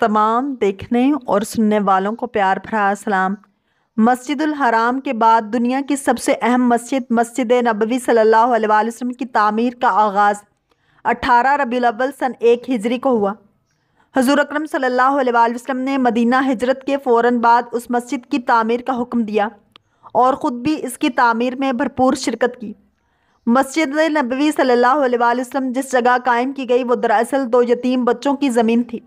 तमाम देखने और सुनने वालों को प्यार भरा सलाम। मस्जिदुल हराम के बाद दुनिया की सबसे अहम मस्जिद मस्जिद नबवी सल्लल्लाहु अलैहि वसल्लम की तामीर का आगाज़। 18 रबी अव्वल सन एक हिजरी को हुआ। हजूर अक्रम सल्लल्लाहु अलैहि वसल्लम ने मदीना हिजरत के फ़ौर बाद उस मस्जिद की तामीर का हुक्म दिया और ख़ुद भी इसकी तामीर में भरपूर शिरकत की। मस्जिद नबवी अलैहि वसल्लम जिस जगह कायम की गई, वो दरअसल दो यतीम बच्चों की ज़मीन थी।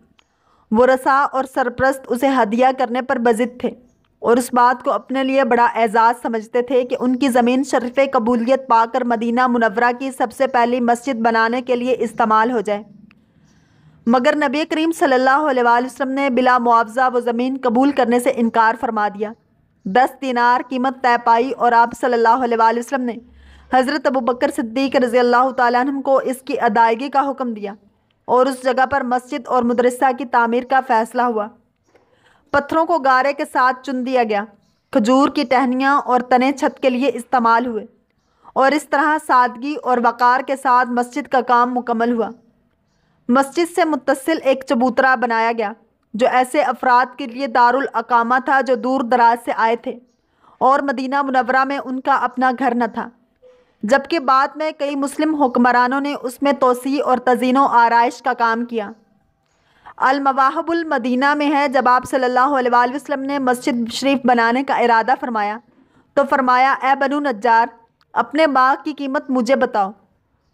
वो रसा और सरप्रस्त उसे हदिया करने पर बजिद थे और उस बात को अपने लिए बड़ा एजाज़ समझते थे कि उनकी ज़मीन शरफ़ कबूलियत पाकर मदीना मुनवरा की सबसे पहली मस्जिद बनाने के लिए इस्तेमाल हो जाए। मगर नबी करीम सल्लल्लाहु अलैहि वसल्लम ने बिला मुआवजा वो ज़मीन कबूल करने से इनकार फरमा दिया। दस दिनार कीमत तय पाई और आप सल्लल्लाहु अलैहि वसल्लम ने हज़रत अबू बकर सिद्दीक रज़ी अल्लाह तु को इसकी अदायगी का हुक्म दिया। और उस जगह पर मस्जिद और मदरसा की तामीर का फ़ैसला हुआ। पत्थरों को गारे के साथ चुन दिया गया। खजूर की टहनियाँ और तने छत के लिए इस्तेमाल हुए। और इस तरह सादगी और वक़ार के साथ मस्जिद का काम मुकम्मल हुआ। मस्जिद से मुतसिल एक चबूतरा बनाया गया, जो ऐसे अफराद के लिए दारुल अकामा था जो दूर दराज से आए थे, और मदीना मुनवरा में उनका अपना घर न था। जबकि बाद में कई मुस्लिम हुक्मरानों ने उसमें तोसी और तजीनो आरइश का काम किया। अलमवाहबुल मदीना में है, जब आप सल्लल्लाहु अलैहि वसल्लम ने मस्जिद शरीफ बनाने का इरादा फरमाया तो फरमाया, ए बनु नज्जार, अपने बाग की कीमत मुझे बताओ।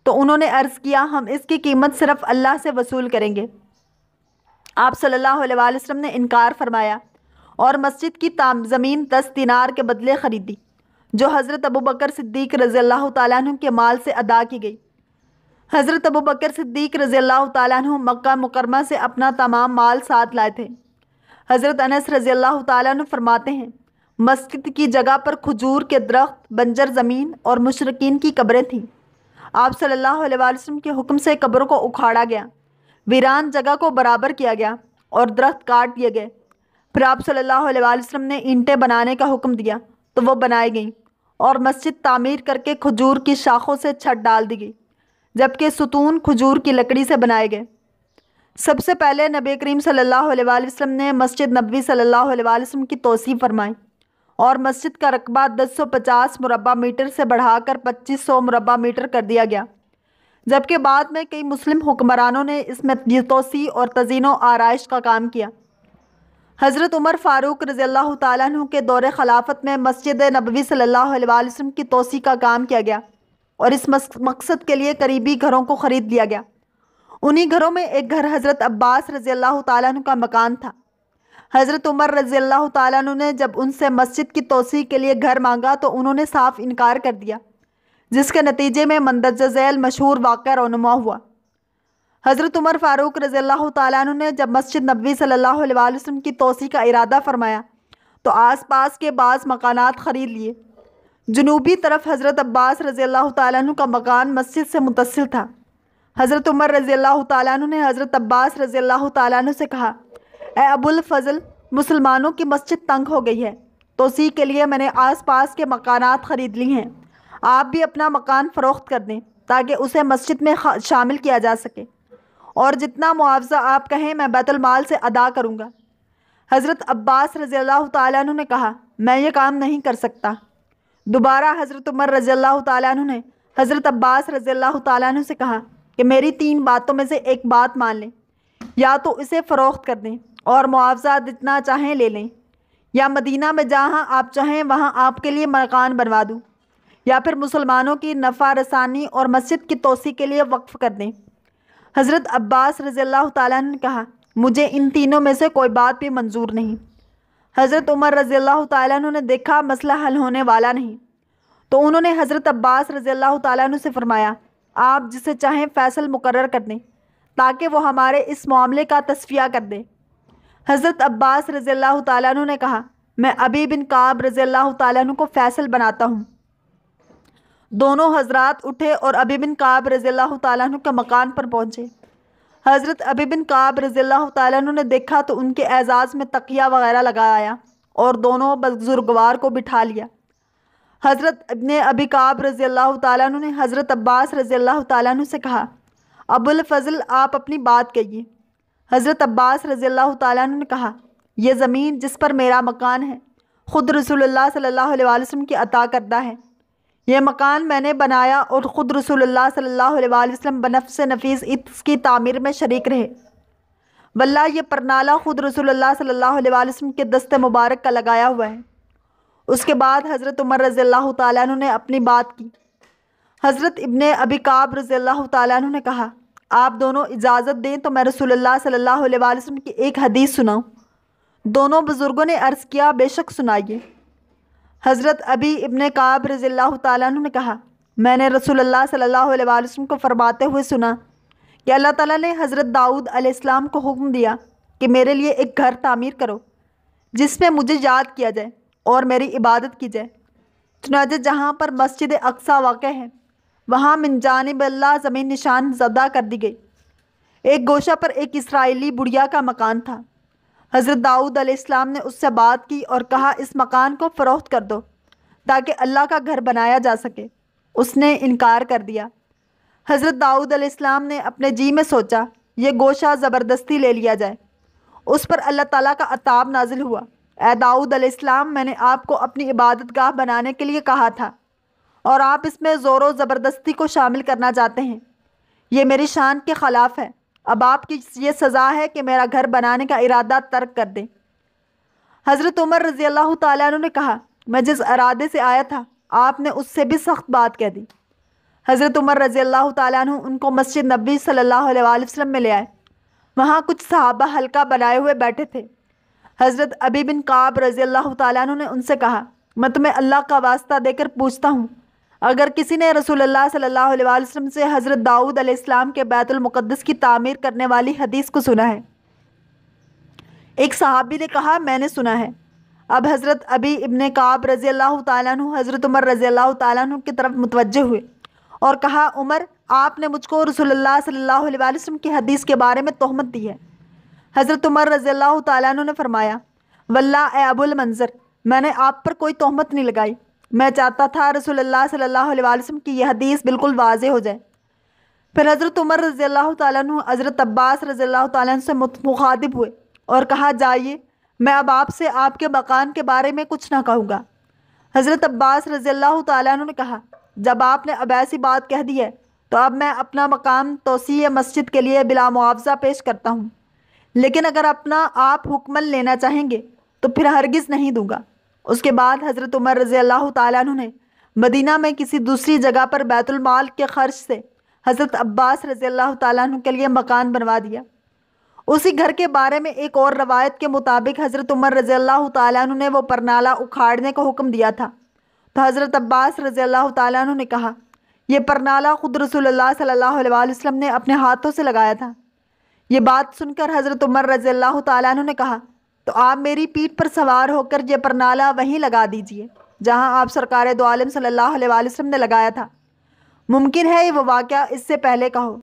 तो उन्होंने अर्ज़ किया, हम इसकी कीमत सिर्फ़ अल्लाह से वसूल करेंगे। आप सल्लल्लाहु अलैहि वसल्लम ने इनकार फरमाया और मस्जिद की ज़मीन दस दिनार के बदले ख़रीदी। जो हज़रत अबू बकर सिद्दीक रज़ी अल्लाह तु के माल से अदा की गई। हज़रत अबू बकर सिद्दीक रज़ी अल्लाह तु मक्का मुकरमा से अपना तमाम माल साथ लाए थे। हज़रत अनस रज़ी अल्लाह तु फरमाते हैं, मस्जिद की जगह पर खजूर के दरख्त, बंजर ज़मीन और मुशरकिन की कब्रें थीं। आप सल्लल्लाहु अलैहि वसल्लम के हुक्म से कब्रों को उखाड़ा गया। वीरान जगह को बराबर किया गया और दरख्त काट दिए गए। फिर आप सल्लल्लाहु अलैहि वसल्लम ने ईंटें बनाने का हुक्म दिया तो वो बनाई गईं। और मस्जिद तामीर करके खजूर की शाखों से छत डाल दी गई, जबकि सुतून खजूर की लकड़ी से बनाए गए। सबसे पहले नबी करीम सल्लल्लाहु अलैहि वसल्लम ने मस्जिद नबी सल्लल्लाहु वसल्लम की तोसी फरमाई और मस्जिद का रकबा 1050 मुरबा मीटर से बढ़ाकर 2500 मुरबा मीटर कर दिया गया, जबकि बाद में कई मुस्लिम हुक्मरानों ने इसमें तोसी और तजीनो आरइश का काम किया। हज़रत उमर फ़ारूक रज़ी अल्लाह तु के दौर खिलाफत में मस्जिद नबवी अलैहि वसल्लम की तोसी का काम किया गया और इस मकसद के लिए करीबी घरों को ख़रीद लिया गया। उन्हीं घरों में एक घर हज़रत अब्बास रज़ी अल्लाह तु का मकान था। हज़रत उमर रज़ी अल्लाह तु ने जब उनसे मस्जिद की तोसी के लिए घर मांगा तो उन्होंने साफ़ इनकार कर दिया, जिसके नतीजे में मंदरजा झैल मशहूर वाक़ रनुमा हुआ। हज़रत उमर फ़ारूक रज़ी तु ने जब मस्जिद नबी अलैहि वसल्लम की तोसी का इरादा फरमाया तो आस पास के बाज़ मकानात ख़रीद लिए। जनूबी तरफ़ हज़रत अब्बास रज़ी तु का मकान मस्जिद से मुतसिल था। हज़रत उमर रज़ी तु ने हज़रत अब्बास रज़ी तु से कहा, ए अबुल फ़ज़ल, मुसलमानों की मस्जिद तंग हो गई है। तोसी के लिए मैंने आस पास के मकानात ख़रीद ली हैं। आप भी अपना मकान फ़रोख्त कर दें ताकि उसे मस्जिद में शामिल किया जा सके। और जितना मुआवजा आप कहें, मैं बैतुलमाल से अदा करूँगा। हज़रत अब्बास रज़ी अल्लाह तु ने कहा, मैं ये काम नहीं कर सकता। दोबारा हज़रत उमर रज़ी अल्लाह तु ने, हज़रत अब्बास रज़ी अल्लाह तु से कहा कि मेरी तीन बातों में से एक बात मान लें। या तो इसे फ़रोख्त कर दें और मुआवजा जितना चाहें ले लें। या मदीना में जहाँ आप चाहें, वहाँ आपके लिए मकान बनवा दूँ। या फिर मुसलमानों की नफ़ा रसानी और मस्जिद की तोसी के लिए वक्फ़ कर दें। हज़रत अब्बास रज़ी अल्लाह ने कहा, मुझे इन तीनों में से कोई बात भी मंजूर नहीं हज़रत उमर रज़ी अल्लाह ने देखा, मसला हल होने वाला नहीं। तो उन्होंने हज़रत अब्बास रज़ी अल्लाह से फरमाया, आप जिसे चाहें फ़ैसल मुकर कर दें, ताकि वो हमारे इस मामले का तस्फिया कर दें हज़रत अब्बास रज़ी अल्लाह ने कहा, मैं अबी बिन काब रज़ी अल्लाह को फ़ैसल बनाता हूँ। दोनों हजरात उठे और अबी बिन काब रज़ी अल्लाह तु के मकान पर पहुँचे। हज़रत अबी बिन काब रज़ी अल्लाह तु ने देखा तो उनके एजाज़ में तकिया वगैरह लगाया और दोनों बुजुर्गवार को बिठा लिया। हज़रत इबन अबी काब रज़ी अल्लाह ने हज़रत अब्बास रज़ी अल्लाह से कहा, अबुल फ़ज़ल, आप अपनी बात कहिए। हज़रत अब्बास रज़ी अल्लाह ने कहा यह ज़मीन जिस पर मेरा मकान है, ख़ुद रसूलुल्लाह सल्लल्लाहु अलैहि वसल्लम की अता करदा है। यह मकान मैंने बनाया और ख़ुद रसूलुल्लाह सल्लल्लाहु अलैहि वसल्लम बनफ्स नफीस इसकी तामीर में शरीक रहे। वल्ला, ये परनाला ख़ुद रसूलुल्लाह सल्लल्लाहु अलैहि वसल्लम के दस्त मुबारक का लगाया हुआ है। उसके बाद हज़रत उमर रज़ी अल्लाह तु ने अपनी बात की। हज़रत इब्ने अबी काब रज़ी अल्लाह तु ने कहा, आप दोनों इजाज़त दें तो मैं रसूलुल्लाह सल्लल्लाहु अलैहि वसल्लम की एक हदीस सुनाऊँ। दोनों बुज़ुर्गों ने अर्ज़ किया, बेशक सुनाइए। हज़रत अबी इब्ने काब रज़ी अल्लाह तु ने कहा, मैंने रसूलुल्लाह सल्लल्लाहु अलैहि वसल्लम को फरमाते हुए सुना कि अल्लाह ताला ने हज़रत दाऊद अलैहिस्सलाम को हुक्म दिया कि मेरे लिए एक घर तामीर करो, जिसमें मुझे याद किया जाए और मेरी इबादत की जाए। चुनाच जहाँ पर मस्जिद अक्सा वाक़ है, वहाँ मिन जानब ज़मीन निशान ज़दा कर दी गई। एक गोशा पर एक इसराइली बुढ़िया का मकान था। हज़रत दाऊद अलैहिस्सलाम ने उससे बात की और कहा, इस मकान को फ़रोख्त कर दो, ताकि अल्लाह का घर बनाया जा सके। उसने इनकार कर दिया। हज़रत दाऊद अलैहिस्सलाम ने अपने जी में सोचा, ये गोशा ज़बरदस्ती ले लिया जाए। उस पर अल्लाह ताला का अताब नाजिल हुआ। ए दाऊद अलैहिस्सलाम मैंने आपको अपनी इबादत गाह बनाने के लिए कहा था और आप इसमें ज़ोर ज़बरदस्ती को शामिल करना चाहते हैं। ये मेरी शान के ख़िलाफ़ है। अब आपकी ये सज़ा है कि मेरा घर बनाने का इरादा तर्क कर दें। हज़रत उमर रज़ी अल्लाह तु ने कहा, मैं जिस इरादे से आया था, आपने उससे भी सख्त बात कह दी। हज़रत उमर रज़ी अल्लाह तु उनको मस्जिद नबी सल्लल्लाहु वसल्लम में ले आए। वहाँ कुछ सहाबा हल्का बनाए हुए बैठे थे। हज़रत अबी बिन काब रज़ी अल्लाह तु ने उनसे कहा, मैं तुम्हें अल्लाह का वास्ता देकर पूछता हूँ अगर किसी ने रसूलुल्लाह सल्लल्लाहु अलैहि वसल्लम से हज़रत दाऊद अलैहिस्सलाम के बैतुलमुक़द्दस की तामीर करने वाली हदीस को सुना है। एक सहाबी ने कहा, मैंने सुना है। अब हज़रत अबी इब्ने काब रज़ी अल्लाह तु हज़रत उमर रज़ी अल्लाह तु की तरफ़ मुतवजह हुए और कहा, उमर, आपने मुझको रसोल्ला सल्लल्लाहु अलैहि वसल्लम की हदीस के बारे में तोहमत दी है। हज़रत उमर रज़ी अल्लाह तु ने फरमाया, वल्ला, ए अबुल मंज़र, मैंने आप पर कोई तोहमत नहीं लगाई। मैं चाहता था रसोल्ला अलैहि वसल्लम की यह हदीस बिल्कुल वाज हो जाए। फिर हज़रत उमर रज़ी अल्लाह तु हज़रत अब्बास रज़ी अल्लाह से मुखातिब हुए और कहा, जाइए, मैं अब आपसे आपके मकान के बारे में कुछ ना कहूँगा। हज़रत अब्बास रज़ी अल्लाह तु ने कहा, जब आपने अब ऐसी बात कह दी है तो अब मैं अपना मकाम तोसी मस्जिद के लिए बिला मुआवजा पेश करता हूँ। लेकिन अगर अपना आप हुक्मन लेना चाहेंगे तो फिर हरगिज़ नहीं दूँगा। उसके बाद हज़रत उमर रज़ी अल्लाह तु ने मदीना में किसी दूसरी जगह पर बैतुलमाल के ख़र्च से हज़रत अब्बास रज़ी अल्लाह तु के लिए मकान बनवा दिया। उसी घर के बारे में एक और रवायत के मुताबिक हज़रत उमर रज़ी अल्लाह तु ने वो परनाला उखाड़ने का हुक्म दिया था। तो हज़रत अब्बास रज़ी अल्लाह तु ने कहा यह परनाला ख़ुद सल्लल्लाहु अलैहि वसल्लम ने अपने हाथों से लगाया था। ये बात सुनकर हज़रत उमर रज़ी अल्लाह तु ने कहा तो आप मेरी पीठ पर सवार होकर ये परनाला वहीं लगा दीजिए, जहाँ आप सरकार दो आलम सल्लल्लाहु अलैहि वसल्लम ने लगाया था। मुमकिन है वो वाक़ इससे पहले का हो